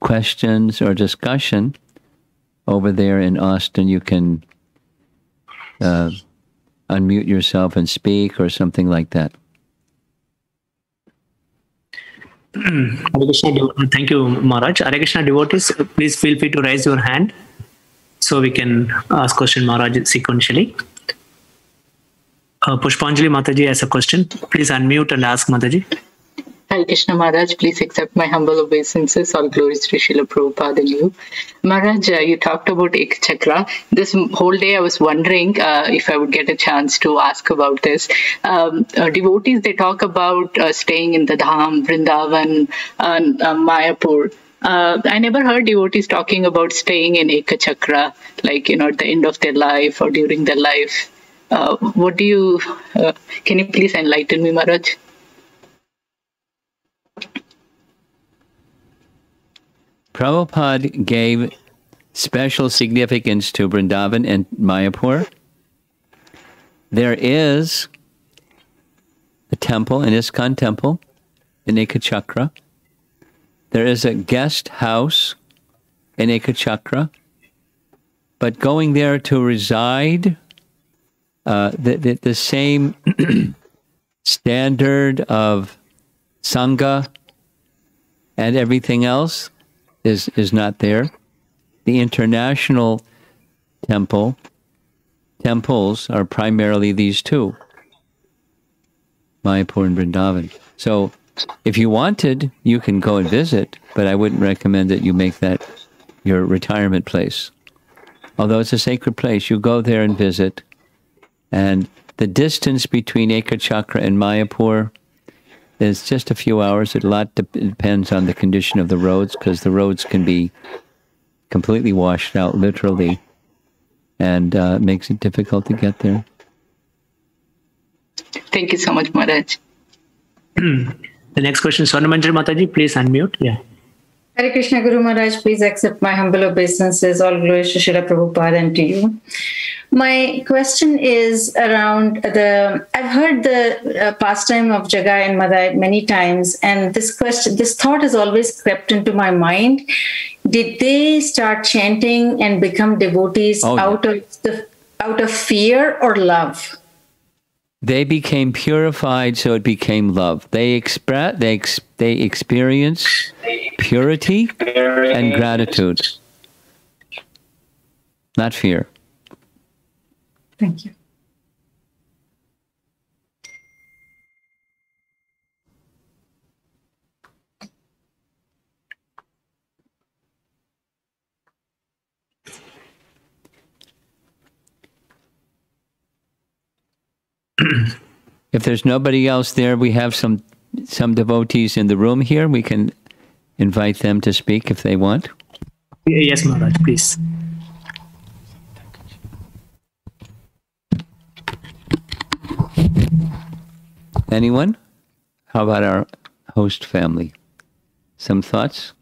questions or discussion over there in Austin. You can uh, unmute yourself and speak or something like that. Thank you, Maharaj. Hare Krishna devotees, please feel free to raise your hand so we can ask question Maharaj sequentially. Uh, Pushpanjali Mataji has a question. Please unmute and ask Mataji. Hare Krishna Maharaj, please accept my humble obeisances. All glories to Srila Prabhupada and you. Maharaj, uh, you talked about Ek Chakra. This whole day I was wondering uh, if I would get a chance to ask about this. Um, uh, devotees, they talk about uh, staying in the Dham, Vrindavan, and uh, Mayapur. Uh, I never heard devotees talking about staying in Eka Chakra, like, you know, at the end of their life or during their life. What do you, can you please enlighten me, Maharaj? Prabhupada gave special significance to Vrindavan and Mayapur. There is a temple, an ISKCON temple in Ekachakra. There is a guest house in Ekachakra. But going there to reside, uh, the, the, the same (clears throat) standard of Sangha and everything else is is not there. The international temple temples are primarily these two, Mayapur and Vrindavan. So, if you wanted, you can go and visit, but I wouldn't recommend that you make that your retirement place. Although it's a sacred place, you go there and visit, and the distance between Ekachakra and Mayapur is just a few hours. It a lot dep- depends on the condition of the roads because the roads can be completely washed out, literally, and uh, makes it difficult to get there. Thank you so much, Maharaj. (clears throat) The next question, Swarnamanjari Mataji, please unmute. Yeah. Hare Krishna Guru Maharaj, please accept my humble obeisances. All glories to Srila Prabhupada and to you. My question is around the. I've heard the uh, pastime of Jagai and Madhai many times, and this question, this thought has always crept into my mind. Did they start chanting and become devotees Oh, yeah. out of the out of fear or love? They became purified, so it became love. They express, they ex- they experience purity and gratitude, not fear. Thank you. (clears throat) If there's nobody else there, we have some some devotees in the room here. We can invite them to speak if they want. Yes, Maharaj, please. Anyone? How about our host family? Some thoughts?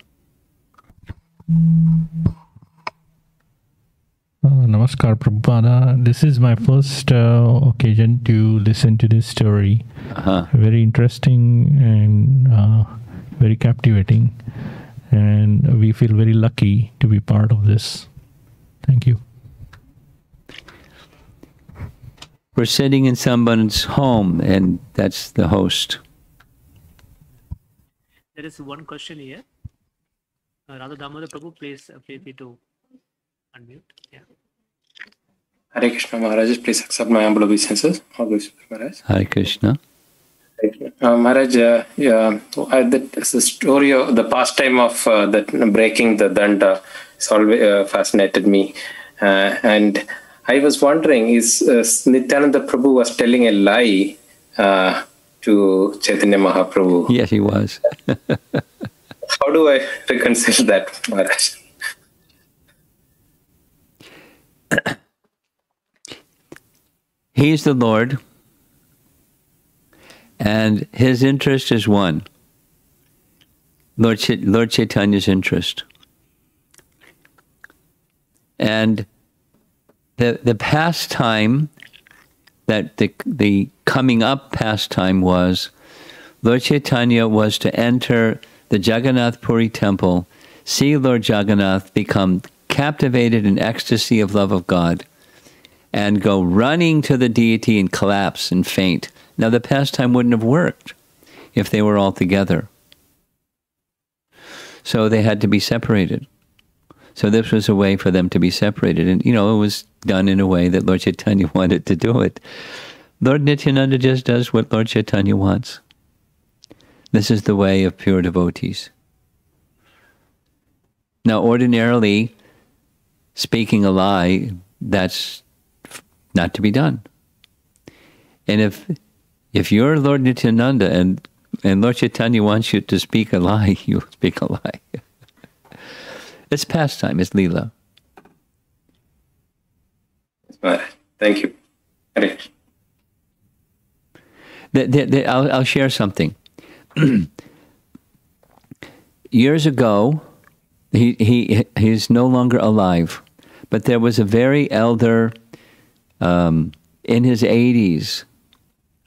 Uh, Namaskar, Prabhupada. This is my first uh, occasion to listen to this story. Uh-huh. Very interesting and uh, very captivating. And we feel very lucky to be part of this. Thank you. We're sitting in someone's home, and that's the host. There is one question here. Uh, Radha Damodar Prabhu, please uh, feel free to unmute. Yeah. Hare Krishna Maharaj, please accept my humble obeisances. Always, Maharaj. Hare Krishna. Uh, Maharaj, uh, yeah, uh, the, the story of the pastime of uh, that breaking the danda has always uh, fascinated me. Uh, and I was wondering, is uh, Nityananda Prabhu was telling a lie uh, to Chaitanya Mahaprabhu? Yes, he was. (laughs) How do I reconcile that, Maharaj? (coughs) He's the Lord, and his interest is one Lord, Chait- Lord Chaitanya's interest. And the, the pastime that the, the coming up pastime was Lord Chaitanya was to enter the Jagannath Puri temple, see Lord Jagannath become captivated in ecstasy of love of God, and go running to the deity and collapse and faint. Now, the pastime wouldn't have worked if they were all together. So they had to be separated. So this was a way for them to be separated. And, you know, it was done in a way that Lord Chaitanya (laughs) wanted to do it. Lord Nityananda just does what Lord Chaitanya wants. This is the way of pure devotees. Now, ordinarily, speaking a lie, that's not to be done. And if if you're Lord Nityananda and and Lord Chaitanya wants you to speak a lie, (laughs) you speak a lie. (laughs) it's pastime, it's lila. Uh, thank you. The, the, the, I'll, I'll share something. (clears throat) Years ago, he, he he's no longer alive, but there was a very elder um, in his 80s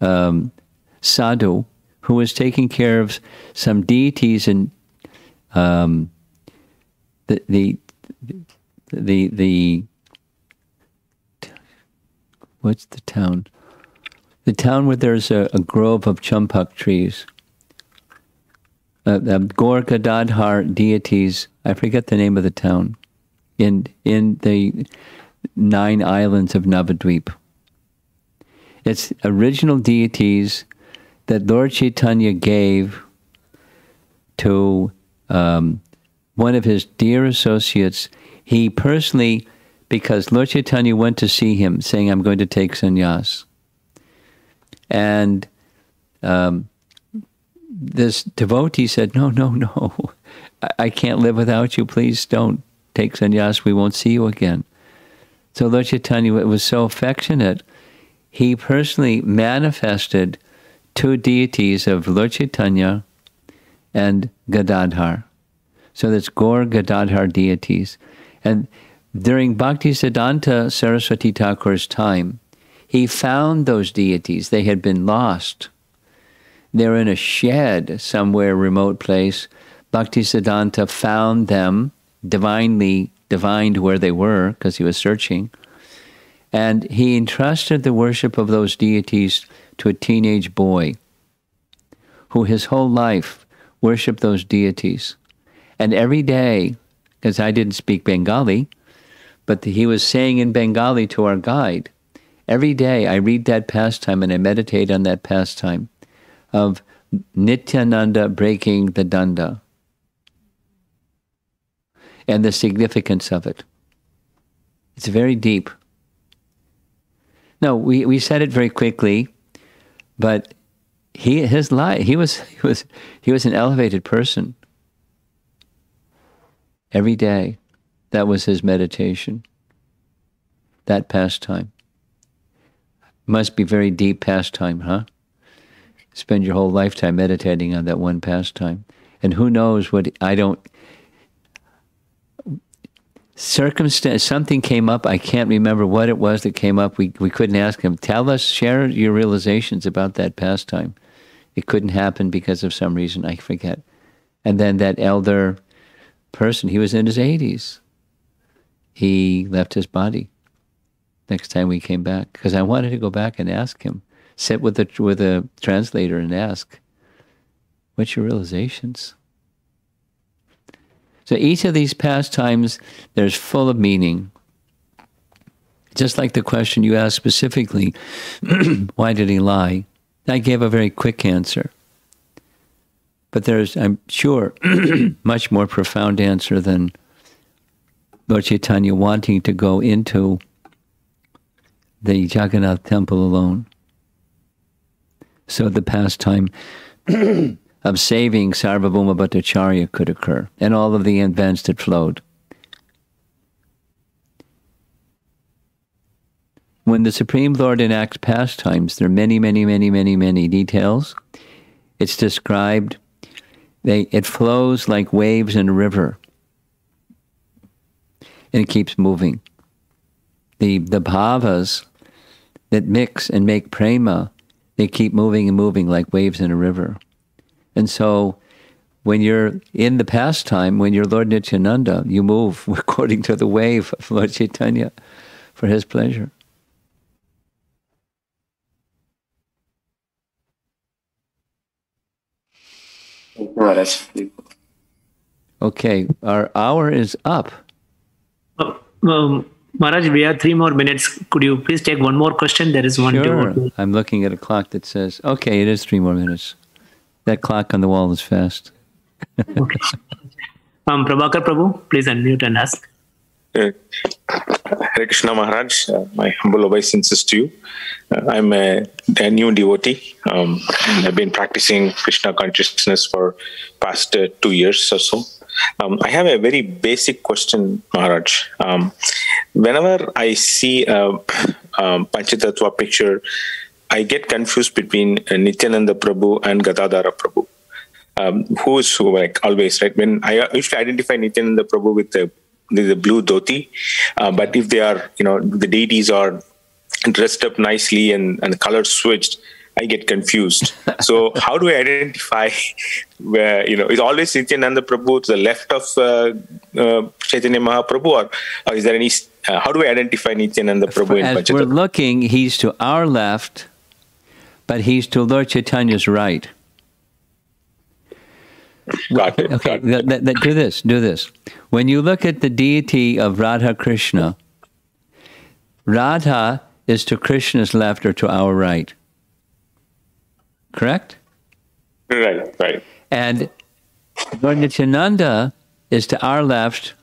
um, sadhu who was taking care of some deities in um, the, the the the what's the town? The town where there's a, a grove of champak trees. Uh, um, Gaur Gadadhar deities. I forget the name of the town. In in the nine islands of Navadvip. It's original deities that Lord Chaitanya gave to um, one of his dear associates. He personally, because Lord Chaitanya went to see him saying, I'm going to take sannyas. And um, this devotee said, No, no, no. I, I can't live without you. Please don't take sannyas. We won't see you again. So Lord Chaitanya was so affectionate, he personally manifested two deities of Lord Chaitanya and Gadadhar. So that's Gaur Gadadhar deities. And during Bhakti Siddhanta Saraswati Thakur's time, he found those deities. They had been lost. They're in a shed somewhere remote place. Bhakti Siddhanta found them, divinely divined where they were because he was searching. And he entrusted the worship of those deities to a teenage boy who his whole life worshiped those deities. And every day, because I didn't speak Bengali, but he was saying in Bengali to our guide, every day I read that pastime and I meditate on that pastime of Nityananda breaking the danda and the significance of it. It's very deep. No, we, we said it very quickly, but he his life he was he was he was an elevated person. Every day, that was his meditation. That pastime. Must be very deep pastime, huh? Spend your whole lifetime meditating on that one pastime. And who knows what I don't circumstance something came up i can't remember what it was that came up we, we couldn't ask him. Tell us share your realizations about that pastime. It couldn't happen because of some reason i forget. And then that elder person he was in his 80s he left his body next time we came back because i wanted to go back and ask him sit with the with a translator and ask what's your realizations so each of these pastimes, there's full of meaning. Just like the question you asked specifically, (clears throat) why did he lie? I gave a very quick answer. But there's, I'm sure, (clears throat) much more profound answer than Lord Chaitanya wanting to go into the Jagannath temple alone. So the pastime (clears throat) of saving Sarvabhauma Bhattacharya could occur, and all of the events that flowed. When the Supreme Lord enacts pastimes, there are many, many, many, many, many details. It's described, they, it flows like waves in a river, and it keeps moving. The, the bhavas that mix and make prema, they keep moving and moving like waves in a river. And so when you're in the pastime, when you're Lord Nityananda, you move (laughs) according to the wave of Lord Chaitanya for his pleasure. Maharaj. Okay, our hour is up. Uh, um, Maharaj, we have three more minutes. Could you please take one more question? There is one, Sure. I'm looking at a clock that says, okay, it is three more minutes. That clock on the wall is fast. (laughs) Um, Prabhakar Prabhu, please unmute and ask. Uh, Hare Krishna Maharaj, uh, my humble obeisances to you. Uh, I'm a, a new devotee. Um, I've been practicing Krishna consciousness for past uh, two years or so. Um, I have a very basic question, Maharaj. Um, whenever I see a um, Panchatattva picture, I get confused between uh, Nityananda Prabhu and Gadadhara Prabhu. Um, who is who, like always, right? When I used to identify Nityananda Prabhu with the the, blue dhoti, uh, but if they are, you know, the deities are dressed up nicely and, and the colors switched, I get confused. (laughs) so how do I identify (laughs) where, you know, is always Nityananda Prabhu to the left of uh, uh, Chaitanya Mahaprabhu or, or is there any, uh, how do I identify Nityananda Prabhu in As we're looking, he's to our left, but he's to Lord Chaitanya's right. Got it. Okay, th- th- th- do this, do this. When you look at the deity of Radha Krishna, Radha is to Krishna's left or to our right. Correct? Right, right. And Lord Nityananda is to our left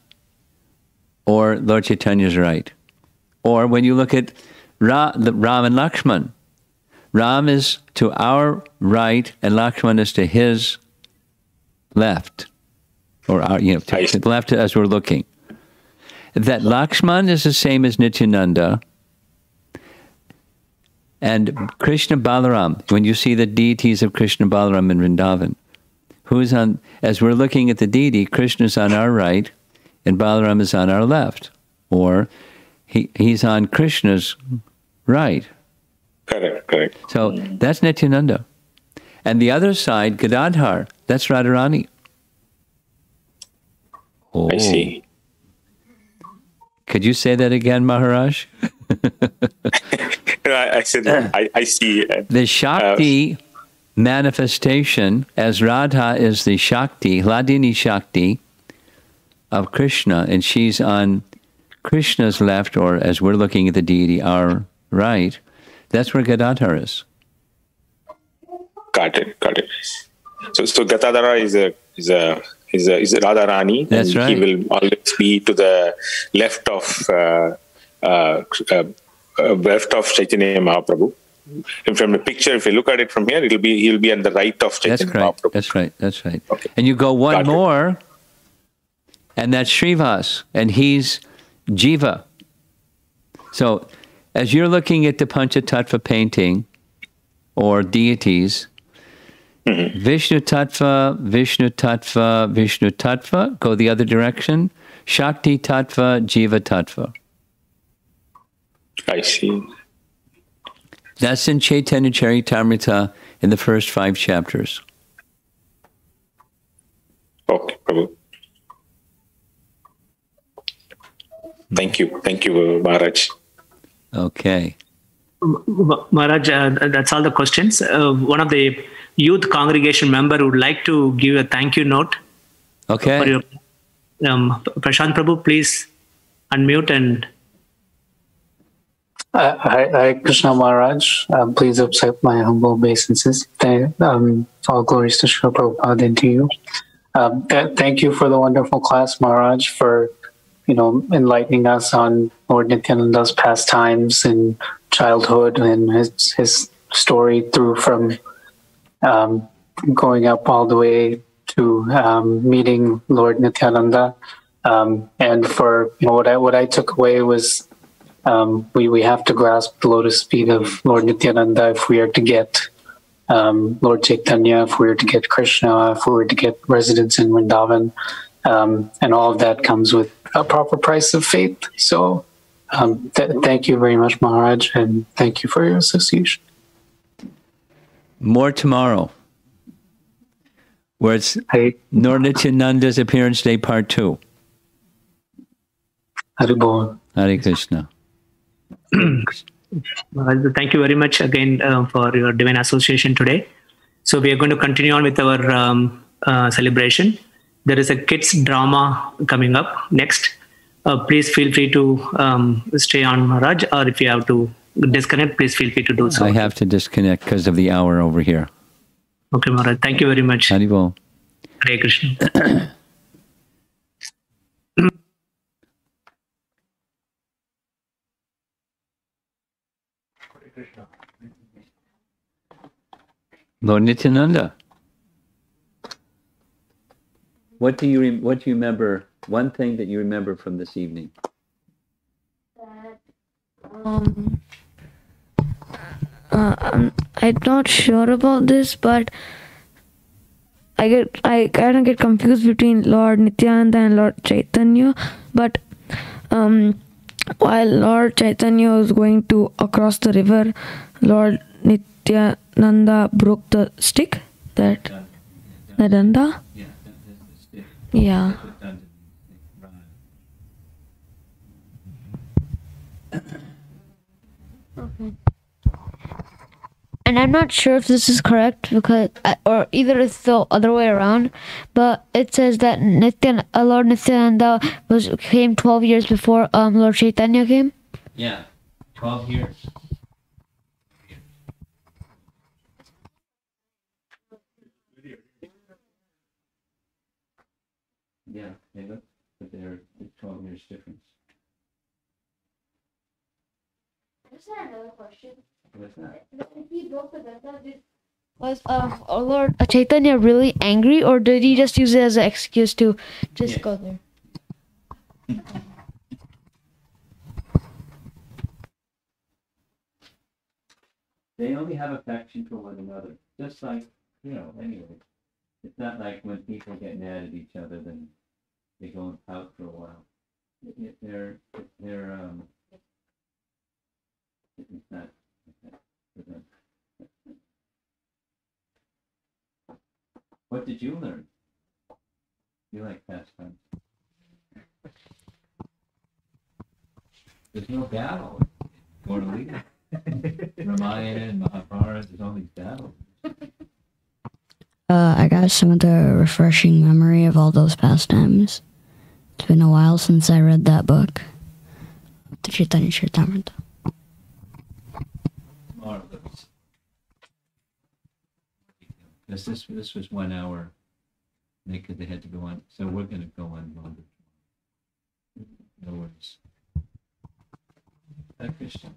or Lord Chaitanya's right. Or when you look at Ra, the, Ram and Lakshman, Ram is to our right and Lakshman is to his left. Or our, you know, to, the left as we're looking. That Lakshman is the same as Nityananda. And Krishna Balaram, when you see the deities of Krishna Balaram in Vrindavan, who's on, as we're looking at the deity, Krishna's on our right and Balaram is on our left. Or he, he's on Krishna's right. Correct, correct. So that's Nityananda. And the other side, Gadadhar, that's Radharani. Oh. I see. Could you say that again, Maharaj? (laughs) I, I said, I, I see. uh, The Shakti manifestation, as Radha is the Shakti, Hladini Shakti of Krishna, and she's on Krishna's left, or as we're looking at the deity, our right, that's where Gadadhar is. Got it. Got it. So, so Gadadhara is a is a is a is a Radharani. That's and right. He will always be to the left of uh, uh, uh, uh, left of Chaitanya Mahaprabhu. And from the picture, if you look at it from here, it'll be he'll be on the right of That's Chaitanya right. Mahaprabhu. That's right. That's right. Okay. And you go one Got it. more, and that's Srivas, and he's Jiva. So, as you're looking at the Panchatattva painting or deities, Mm-hmm. Vishnu Tattva, Vishnu Tattva, Vishnu Tattva, go the other direction. Shakti Tattva, Jiva Tattva. I see. That's in Chaitanya Charitamrita in the first five chapters. Okay, Prabhu. Thank you. Thank you, Maharaj. Okay. Maharaj, uh, that's all the questions. Uh, one of the youth congregation member would like to give a thank you note Okay. for your um, Prashant Prabhu. Please unmute and Uh, Hi, Hare Krishna Maharaj. Um, please accept my humble obeisances. Thank, um, all glories to Srila Prabhupada and to you. Um, th- thank you for the wonderful class, Maharaj, for you know enlightening us on Lord Nityananda's pastimes and childhood and his his story through from um, going up all the way to um, meeting Lord Nityananda. Um, and for you know what I what I took away was um, we, we have to grasp the lotus feet of Lord Nityananda if we are to get um, Lord Chaitanya, if we are to get Krishna, if we were to get residence in Vrindavan. Um, and all of that comes with a proper price of faith. So Um, th- thank you very much, Maharaj, and thank you for your association. More tomorrow, where it's Hare, Lord Nityananda's appearance day part two. Haribol. Hare Krishna. Well, thank you very much again uh, for your divine association today. So we are going to continue on with our um, uh, celebration. There is a kids drama coming up next. Uh, please feel free to um, stay on Maharaj, or if you have to disconnect, please feel free to do so. I have to disconnect because of the hour over here. Okay, Maharaj. Thank you very much. Haribol. Hare Krishna. (clears throat) Lord Nityananda. What do you what do you remember? One thing that you remember from this evening. Um, uh, I'm, I'm not sure about this, but I get I kind of get confused between Lord Nityananda and Lord Chaitanya. But um, while Lord Chaitanya was going to across the river, Lord Nityananda broke the stick. That the danda. Yeah. And I'm not sure if this is correct because, or either it's the other way around, but it says that Nityan, uh, Lord Nityananda was came 12 years before um, Lord Chaitanya came. Yeah, twelve years. Yeah, they but they're twelve years difference. Is there another question? What's that? He broke the danda. Did, was um, oh Lord Chaitanya really angry, or did he just use it as an excuse to just Yeah. go there? (laughs) They only have affection for one another, just like, you know, anyway. It's not like when people get mad at each other, then they go and pout for a while. It- They're, they're, um, it's not, for them. What did you learn? You like pastime? There's no battle. Gornalita. (laughs) Ramayana and Mahabharata, there's all these battles. Uh, I got some of the refreshing memory of all those pastimes. It's been a while since I read that book. This, this, this was one hour, because they had to go on, so we're gonna go on longer. No worries. Hare Krishna.